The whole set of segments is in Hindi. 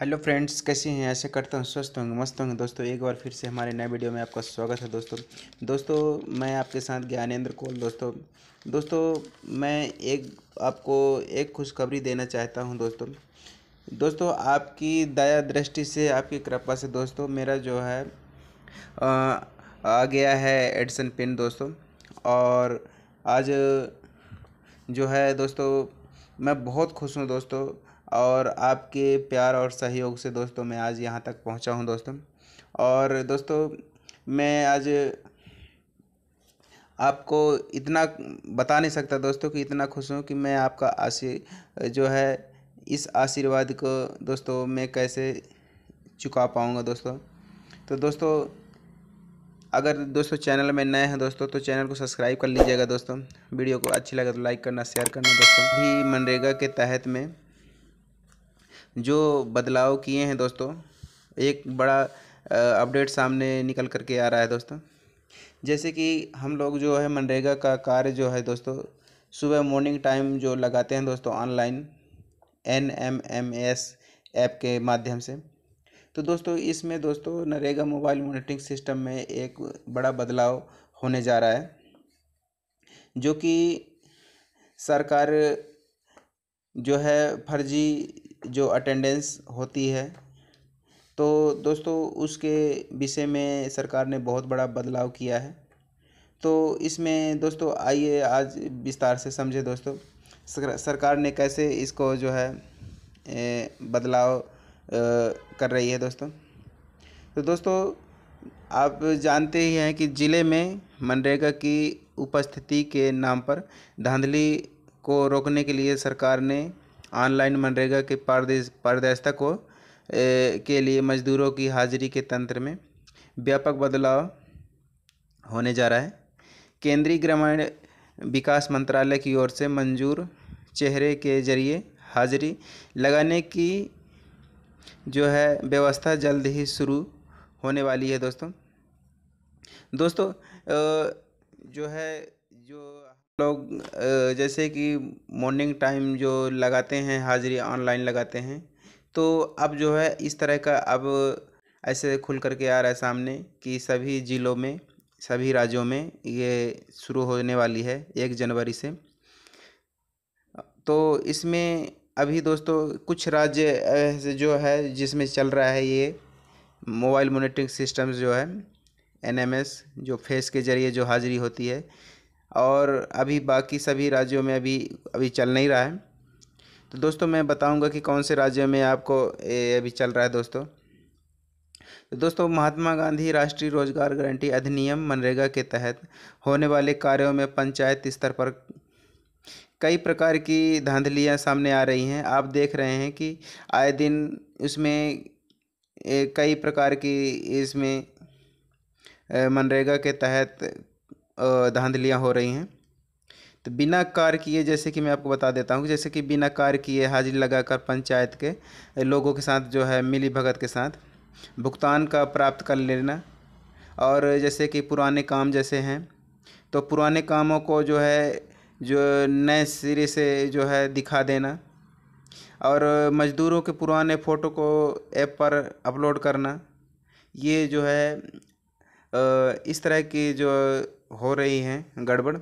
हेलो फ्रेंड्स कैसे हैं? ऐसे करता हूँ स्वस्थ होंगे मस्त होंगे। दोस्तों एक बार फिर से हमारे नए वीडियो में आपका स्वागत है दोस्तों। दोस्तों मैं आपके साथ ज्ञानेंद्र कौल दोस्तों। दोस्तों मैं एक आपको एक खुशखबरी देना चाहता हूँ दोस्तों। दोस्तों आपकी दया दृष्टि से आपकी कृपा से दोस्तों मेरा जो है आ, आ गया है एडसन पिन दोस्तों। और आज जो है दोस्तों मैं बहुत खुश हूँ दोस्तों। और आपके प्यार और सहयोग से दोस्तों मैं आज यहाँ तक पहुँचा हूँ दोस्तों। और दोस्तों, मैं आज आपको इतना बता नहीं सकता दोस्तों कि इतना खुश हूँ कि मैं आपका आशी, जो है, इस आशीर्वाद को दोस्तों मैं कैसे चुका पाऊँगा दोस्तों। तो दोस्तों, अगर दोस्तों चैनल में नए हैं दोस्तों तो चैनल को सब्सक्राइब कर लीजिएगा दोस्तों। वीडियो को अच्छी लगे तो लाइक करना, शेयर करना दोस्तों। भी मनरेगा के तहत में जो बदलाव किए हैं दोस्तों, एक बड़ा अपडेट सामने निकल कर के आ रहा है दोस्तों। जैसे कि हम लोग जो है मनरेगा का कार्य जो है दोस्तों, सुबह मॉर्निंग टाइम जो लगाते हैं दोस्तों online N M M S app के माध्यम से। तो दोस्तों, इसमें दोस्तों नरेगा मोबाइल मॉनिटरिंग सिस्टम में एक बड़ा बदलाव होने जा रहा है, जो कि सरकार जो है फर्जी जो अटेंडेंस होती है। तो दोस्तों, उसके विषय में सरकार ने बहुत बड़ा बदलाव किया है। तो इसमें दोस्तों, आइए आज विस्तार से समझे दोस्तों सरकार ने कैसे इसको जो है बदलाव कर रही है दोस्तों? तो दोस्तों, आप जानते ही हैं कि ज़िले में मनरेगा की उपस्थिति के नाम पर धांधली को रोकने के लिए सरकार ने ऑनलाइन मनरेगा के पारदेश पारदर्शिता को ए, के लिए मजदूरों की हाजिरी के तंत्र में व्यापक बदलाव होने जा रहा है। केंद्रीय ग्रामीण विकास मंत्रालय की ओर से मंजूर चेहरे के ज़रिए हाजिरी लगाने की जो है व्यवस्था जल्द ही शुरू होने वाली है दोस्तों। दोस्तों जो है जो लोग जैसे कि मॉर्निंग टाइम जो लगाते हैं, हाजिरी ऑनलाइन लगाते हैं तो अब जो है इस तरह का अब ऐसे खुल कर के आ रहा है सामने कि सभी ज़िलों में, सभी राज्यों में ये शुरू होने वाली है एक जनवरी से। तो इसमें अभी दोस्तों कुछ राज्य जो है जिसमें चल रहा है ये मोबाइल मोनिटरिंग सिस्टम्स जो है एनएमएस जो फेस के ज़रिए जो हाजिरी होती है और अभी बाकी सभी राज्यों में अभी अभी चल नहीं रहा है। तो दोस्तों, मैं बताऊँगा कि कौन से राज्यों में आपको ये अभी चल रहा है दोस्तों। तो दोस्तों, महात्मा गांधी राष्ट्रीय रोज़गार गारंटी अधिनियम मनरेगा के तहत होने वाले कार्यों में पंचायत स्तर पर कई प्रकार की धांधलियाँ सामने आ रही हैं। आप देख रहे हैं कि आए दिन उसमें कई प्रकार की इसमें मनरेगा के तहत धांधलियाँ हो रही हैं। तो बिना कार्य किए, जैसे कि मैं आपको बता देता हूँ, जैसे कि बिना कार्य किए हाजिरी लगाकर पंचायत के लोगों के साथ जो है, मिली भगत के साथ भुगतान का प्राप्त कर लेना। और जैसे कि पुराने काम जैसे हैं तो पुराने कामों को जो है, जो नए सिरे से जो है दिखा देना। और मज़दूरों के पुराने फ़ोटो को ऐप पर अपलोड करना। ये जो है इस तरह की जो हो रही हैं, गड़बड़,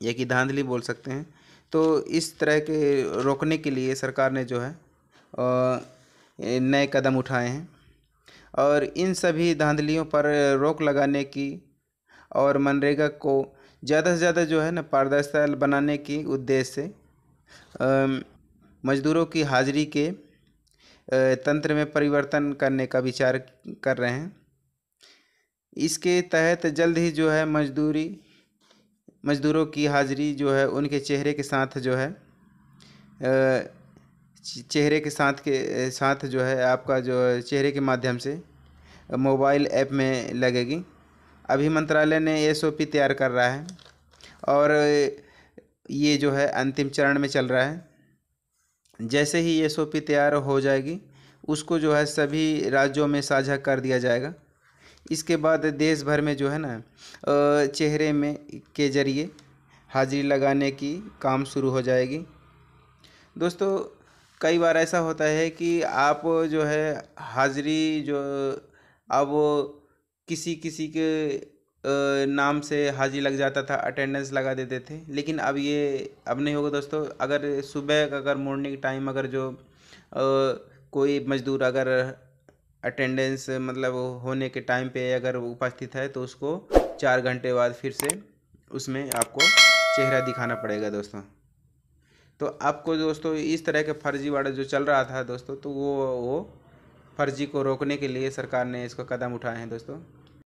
या कि धांधली बोल सकते हैं। तो इस तरह के रोकने के लिए सरकार ने जो है नए कदम उठाए हैं। और इन सभी धांधलियों पर रोक लगाने की और मनरेगा को ज़्यादा से ज़्यादा जो है ना पारदर्शिता बनाने की उद्देश्य से मज़दूरों की हाजिरी के तंत्र में परिवर्तन करने का विचार कर रहे हैं। इसके तहत जल्द ही जो है मजदूरी, मज़दूरों की हाज़िरी जो है, उनके चेहरे के साथ जो है चेहरे के साथ के, साथ जो है आपका जो चेहरे के माध्यम से मोबाइल ऐप में लगेगी। अभी मंत्रालय ने एसओपी तैयार कर रहा है और ये जो है अंतिम चरण में चल रहा है। जैसे ही एसओपी तैयार हो जाएगी, उसको जो है सभी राज्यों में साझा कर दिया जाएगा। इसके बाद देश भर में जो है ना चेहरे में के ज़रिए हाजिरी लगाने की काम शुरू हो जाएगी। दोस्तों, कई बार ऐसा होता है कि आप जो है हाज़िरी जो, अब किसी किसी के नाम से हाज़िरी लग जाता था, अटेंडेंस लगा देते थे। लेकिन अब ये, अब नहीं होगा दोस्तों। अगर सुबह अगर मॉर्निंग टाइम अगर जो कोई मज़दूर अगर अटेंडेंस मतलब होने के टाइम पे अगर उपस्थित है तो उसको चार घंटे बाद फिर से उसमें आपको चेहरा दिखाना पड़ेगा दोस्तों। तो आपको दोस्तों, इस तरह के फर्जीवाड़ा जो चल रहा था दोस्तों तो वो वो फर्जी को रोकने के लिए सरकार ने इसको कदम उठाए हैं दोस्तों।